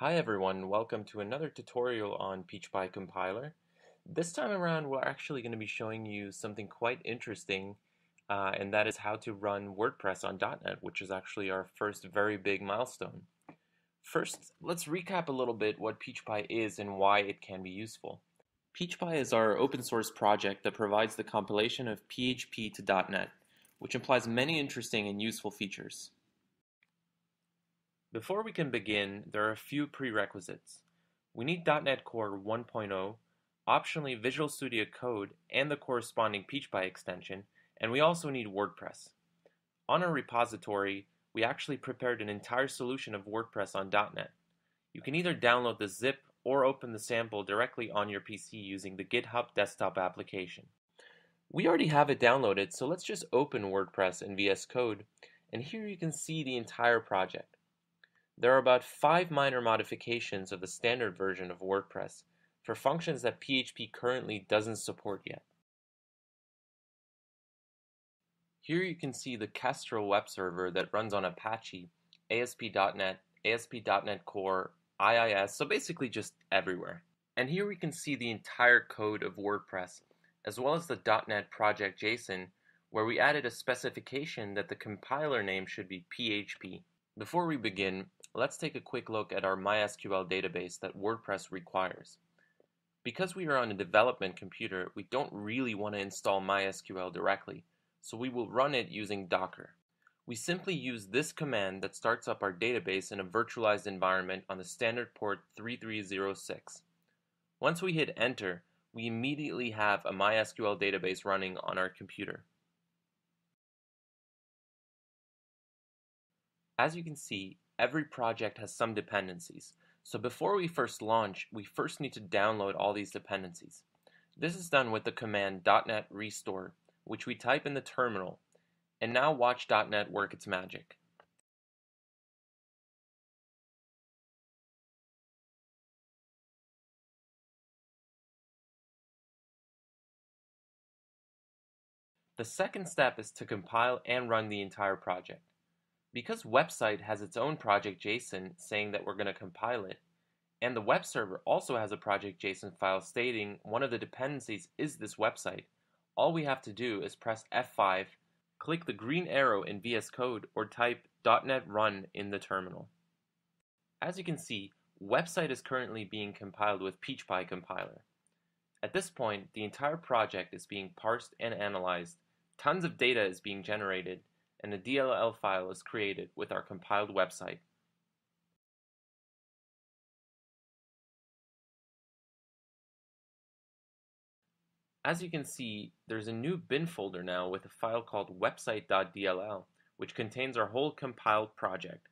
Hi everyone, welcome to another tutorial on Peachpie Compiler. This time around we're actually going to be showing you something quite interesting uh, and that is how to run WordPress on .NET, which is actually our first very big milestone. First, let's recap a little bit what Peachpie is and why it can be useful. Peachpie is our open source project that provides the compilation of PHP to .NET, which implies many interesting and useful features. Before we can begin, there are a few prerequisites. We need .NET Core 1.0, optionally Visual Studio Code and the corresponding Peachpie extension, and we also need WordPress. On our repository, we actually prepared an entire solution of WordPress on .NET. You can either download the zip or open the sample directly on your PC using the GitHub desktop application. We already have it downloaded, so let's just open WordPress in VS Code, and here you can see the entire project. There are about five minor modifications of the standard version of WordPress for functions that PHP currently doesn't support yet. Here you can see the Kestrel web server that runs on Apache, ASP.NET, ASP.NET Core, IIS, so basically just everywhere. And here we can see the entire code of WordPress, as well as the .NET project JSON, where we added a specification that the compiler name should be PHP. Before we begin, let's take a quick look at our MySQL database that WordPress requires. Because we are on a development computer, we don't really want to install MySQL directly, so we will run it using Docker. We simply use this command that starts up our database in a virtualized environment on the standard port 3306. Once we hit enter, we immediately have a MySQL database running on our computer. As you can see, every project has some dependencies. So before we first launch, we first need to download all these dependencies. This is done with the command .NET restore, which we type in the terminal, and now watch .NET work its magic. The second step is to compile and run the entire project. Because website has its own project JSON saying that we're going to compile it, and the web server also has a project JSON file stating one of the dependencies is this website, all we have to do is press F5, click the green arrow in VS Code, or type .NET Run in the terminal. As you can see, website is currently being compiled with Peachpie compiler. At this point, the entire project is being parsed and analyzed, tons of data is being generated, and a DLL file is created with our compiled website. As you can see, there's a new bin folder now with a file called website.dll, which contains our whole compiled project.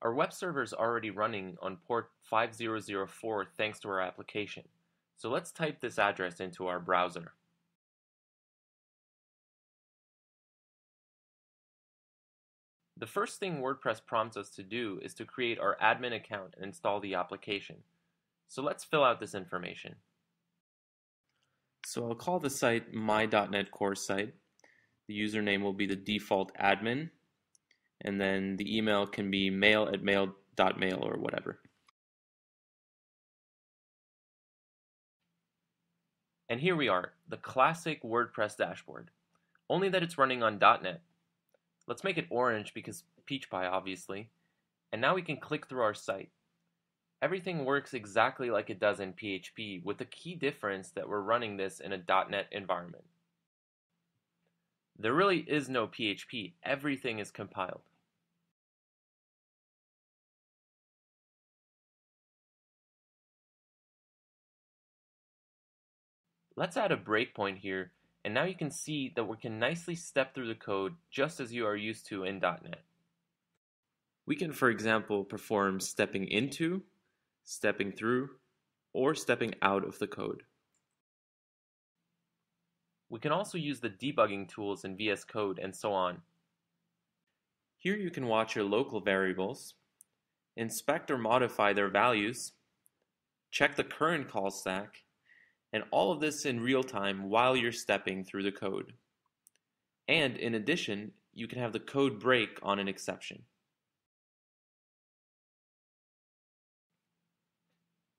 Our web server is already running on port 5004 thanks to our application. So let's type this address into our browser. The first thing WordPress prompts us to do is to create our admin account and install the application. So let's fill out this information. So I'll call the site my.NET Core site. The username will be the default admin, and then the email can be mail at mail.mail or whatever. And here we are, the classic WordPress dashboard, only that it's running on .NET. Let's make it orange because peach pie, obviously. And now we can click through our site. Everything works exactly like it does in PHP, with the key difference that we're running this in a .NET environment. There really is no PHP, everything is compiled. Let's add a breakpoint here and now you can see that we can nicely step through the code just as you are used to in .NET. We can, for example, perform stepping into, stepping through, or stepping out of the code. We can also use the debugging tools in VS Code and so on. Here you can watch your local variables, inspect or modify their values, check the current call stack, and all of this in real time while you're stepping through the code. And in addition, you can have the code break on an exception.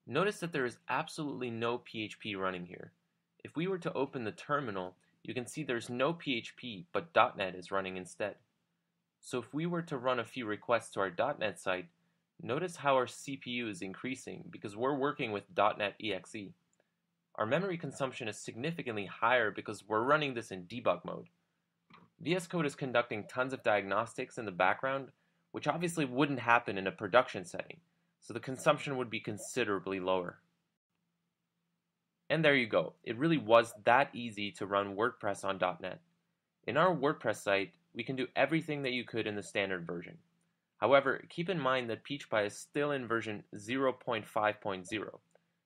Notice that there is absolutely no PHP running here. If we were to open the terminal, you can see there's no PHP, but .NET is running instead. So if we were to run a few requests to our .NET site, notice how our CPU is increasing because we're working with .NET EXE. Our memory consumption is significantly higher because we're running this in debug mode. VS Code is conducting tons of diagnostics in the background, which obviously wouldn't happen in a production setting so the consumption would be considerably lower. And there you go. It really was that easy to run WordPress on .NET. In our WordPress site, we can do everything that you could in the standard version. However, keep in mind that Peachpie is still in version 0.5.0,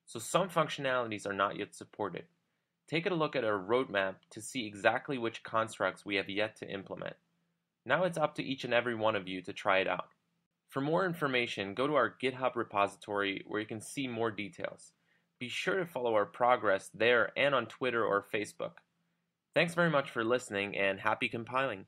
so some functionalities are not yet supported. Take a look at our roadmap to see exactly which constructs we have yet to implement. Now it's up to each and every one of you to try it out. For more information, go to our GitHub repository where you can see more details. Be sure to follow our progress there and on Twitter or Facebook. Thanks very much for listening and happy compiling.